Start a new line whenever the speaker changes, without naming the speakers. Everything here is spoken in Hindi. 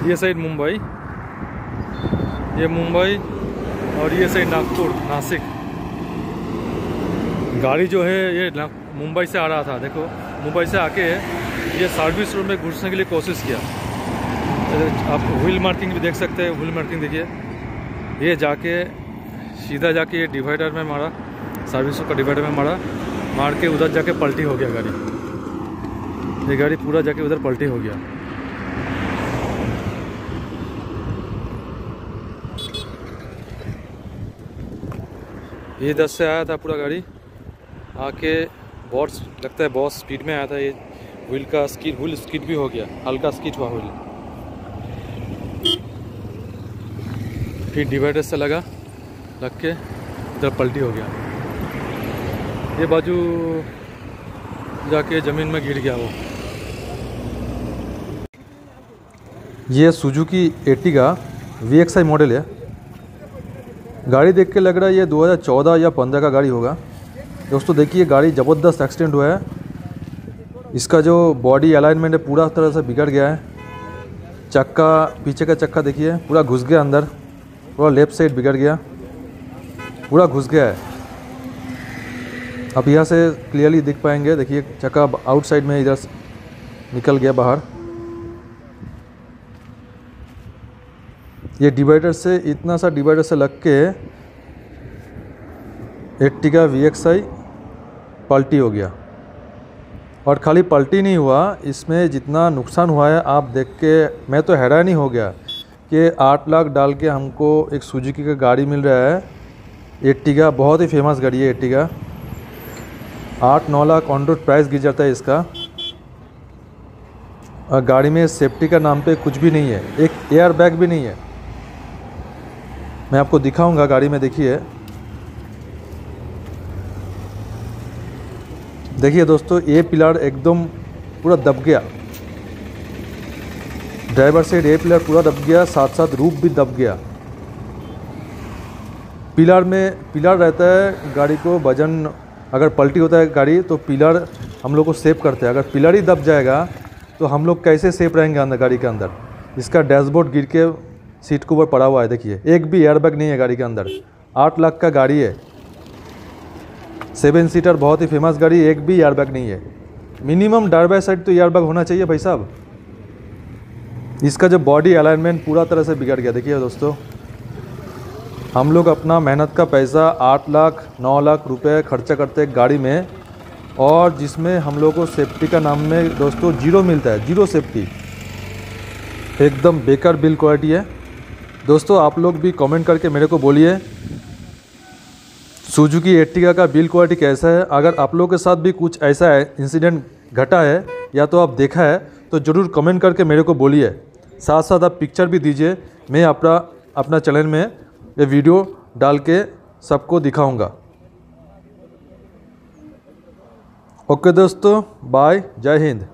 ये साइड मुंबई, ये मुंबई और ये साइड नागपुर, नासिक। गाड़ी जो है ये मुंबई से आ रहा था, देखो, मुंबई से आके ये सर्विस रोड में घुसने के लिए कोशिश किया। आप व्हील मार्किंग भी देख सकते हैं व्हील मार्किंग देखिए। ये जाके, सीधा जाके ये डिवाइडर में मारा सर्विस का डिवाइडर में मारा, मार के उधर जाके पलटी हो गया गाड़ी। ये गाड़ी पूरा जाके उधर पलटी हो गया। ये दस से आया था पूरा गाड़ी। आके बहुत लगता है बहुत स्पीड में आया था ये। व्हील का स्कीड व्हील स्कीड भी हो गया। हल्का स्कीड हुआ व्हील फिर डिवाइडर से लगा, लग के इधर पलटी हो गया। ये बाजू जाके ज़मीन में गिर गया वो। ये Suzuki Ertiga V X I model है। गाड़ी देख के लग रहा है ये 2014 या 15 का गाड़ी होगा। दोस्तों, देखिए, गाड़ी ज़बरदस्त एक्सीडेंट हुआ है। इसका जो बॉडी अलाइनमेंट है, पूरा तरह से बिगड़ गया है। चक्का, पीछे का चक्का देखिए, पूरा घुस गया अंदर। पूरा लेफ़्ट साइड बिगड़ गया। पूरा घुस गया है। अब यहाँ से क्लियरली दिख पाएँगे। देखिए, चक्का आउटसाइड में इधर निकल गया बाहर। ये डिवाइडर से इतना सा डिवाइडर से लग के एट्टिका वी एक्स आई पल्टी हो गया। और खाली पल्टी नहीं हुआ, इसमें जितना नुकसान हुआ है, आप देख के मैं तो हैरान ही हो गया कि आठ लाख डाल के हमको एक सुजुकी का गाड़ी मिल रहा है। एट्टिका बहुत ही फ़ेमस गाड़ी है एट्टिका आठ, नौ लाख ऑन रोड प्राइस गिर जाता है इसका। और गाड़ी में सेफ्टी का नाम पे कुछ भी नहीं है। एक एयर बैग भी नहीं है। मैं आपको दिखाऊँगा, गाड़ी में देखिए। देखिए दोस्तों, ये पिलर एकदम पूरा दब गया। ड्राइवर साइड ये पिलर पूरा दब गया साथ साथ रूप भी दब गया। पिलर में, पिलर रहता है, गाड़ी को वज़न अगर पलटी होता है गाड़ी तो पिलर हम लोग को सेफ़ करते हैं। अगर पिलर ही दब जाएगा तो हम लोग कैसे सेफ़ रहेंगे अंदर, गाड़ी के अंदर? इसका डैशबोर्ड गिर के सीट के ऊपर पड़ा हुआ है, देखिए। एक भी एयरबैग नहीं है गाड़ी के अंदर। आठ लाख का गाड़ी है। सेवन सीटर बहुत ही फ़ेमस गाड़ी, एक भी एयरबैग नहीं है। मिनिमम ड्राइवर साइड तो एयरबैग होना चाहिए भाई साहब। इसका जो बॉडी अलाइनमेंट पूरा तरह से बिगड़ गया, देखिए दोस्तों। हम लोग अपना मेहनत का पैसा आठ लाख, नौ लाख रुपए खर्चा करते हैं गाड़ी में, और जिसमें हम लोग को सेफ्टी का नाम में दोस्तों ज़ीरो मिलता है ज़ीरो सेफ्टी एकदम बेकार बिल क्वालिटी है। दोस्तों, आप लोग भी कमेंट करके मेरे को बोलिए सुजुकी एट्टिका का बिल क्वालिटी कैसा है? अगर आप लोगों के साथ भी कुछ ऐसा है इंसिडेंट घटा है, या तो आप देखा है तो ज़रूर कमेंट करके मेरे को बोलिए। साथ साथ आप पिक्चर भी दीजिए, मैं अपना अपना चैनल में ये वीडियो डाल के सबको दिखाऊँगा। ओके दोस्तों बाय जय हिंद।